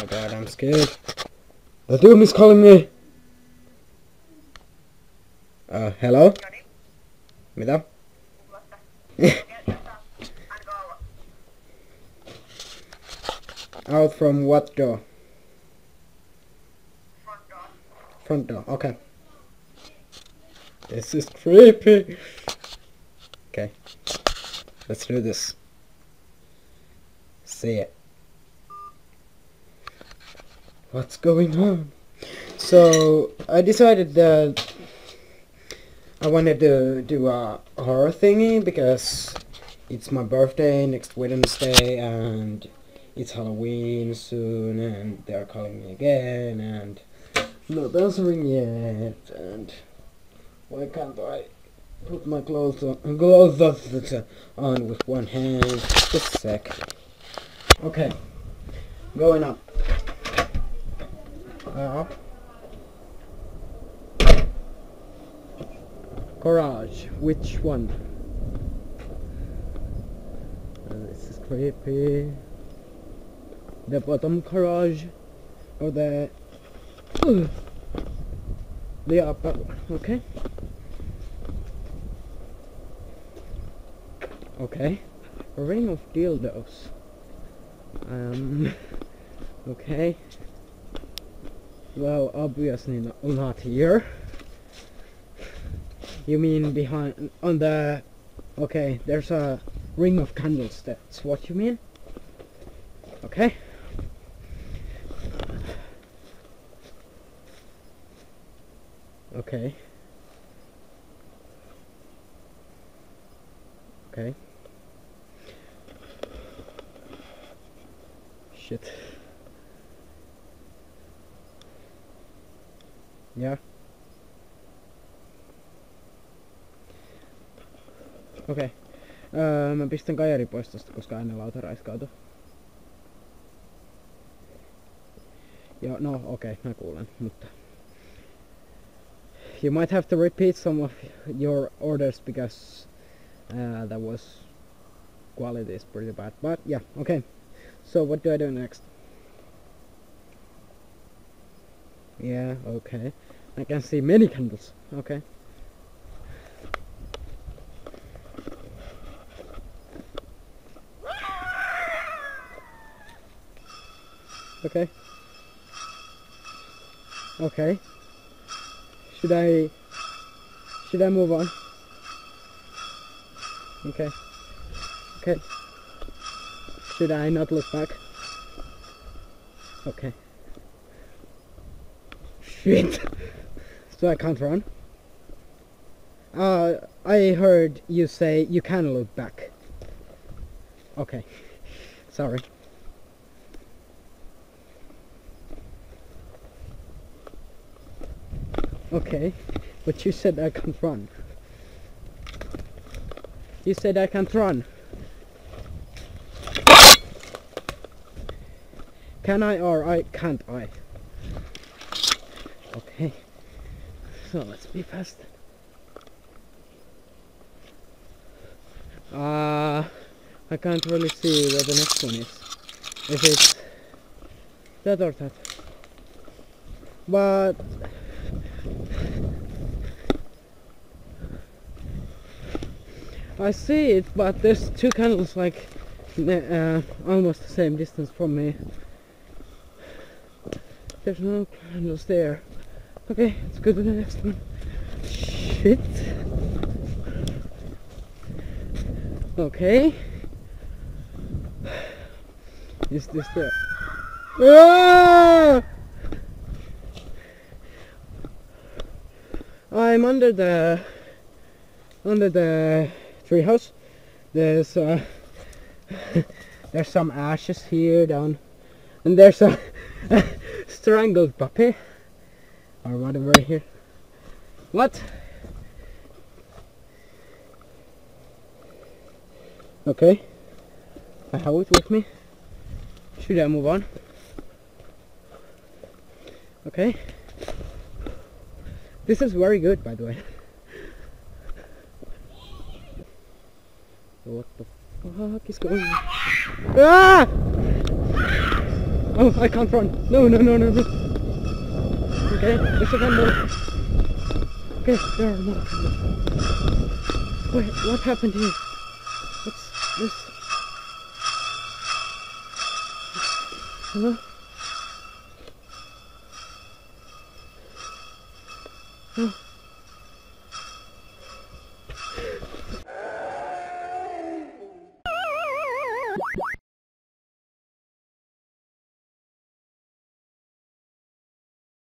my god, I'm scared. The doom is calling me! Uh, hello? Olla. Out from what door? Front door. Front door, okay. This is creepy. Okay. Let's do this. See it. What's going on? So, I decided that I wanted to do a horror thingy because it's my birthday next Wednesday and it's Halloween soon and they're calling me again and not answering yet and why can't I put my clothes on, clothes on with one hand? Just a sec. Okay going up uh, garage which one? Uh, this is creepy. The bottom garage or the the upper okay. Okay. A ring of dildos. Um okay well obviously not, here you mean behind on the okay there's a ring of candles that's what you mean okay Okay. Okay. Shit. Yeah. Okei. Okay. Öö, mä pistän kajari pois tosta, koska hänellä auto raiskautui. Joo, no okei, okay, mä kuulen, mutta... You might have to repeat some of your orders because uh, that was quality is pretty bad. But yeah, okay. So what do I do next? Yeah, okay. I can see many candles. Okay. Okay. Okay. Should I should I move on? Okay. Okay. Should I not look back? Okay. Shit. so I can't run? Uh, I heard you say you can look back. Okay. Sorry. Okay, but you said I can't run. You said I can't run. Can I or I can't I? Okay. So let's be fast. Uh, I can't really see where the next one is. If it's that or that. But I see it, but there's two candles like uh, almost the same distance from me. There's no candles there. Okay, let's go to the next one. Shit. Okay. Is this the... Ah! I'm under the under the treehouse. There's uh, there's some ashes here down, and there's a, strangled puppy or whatever here. What? Okay, I have it with me. Should I move on? Okay. This is very good, by the way. What the fuck is going on? Ah! Oh, I can't run. No, no, no, no, no. Okay, there's a candle. Okay, there are more. Wait, what happened here? What's this? Hello? Oh.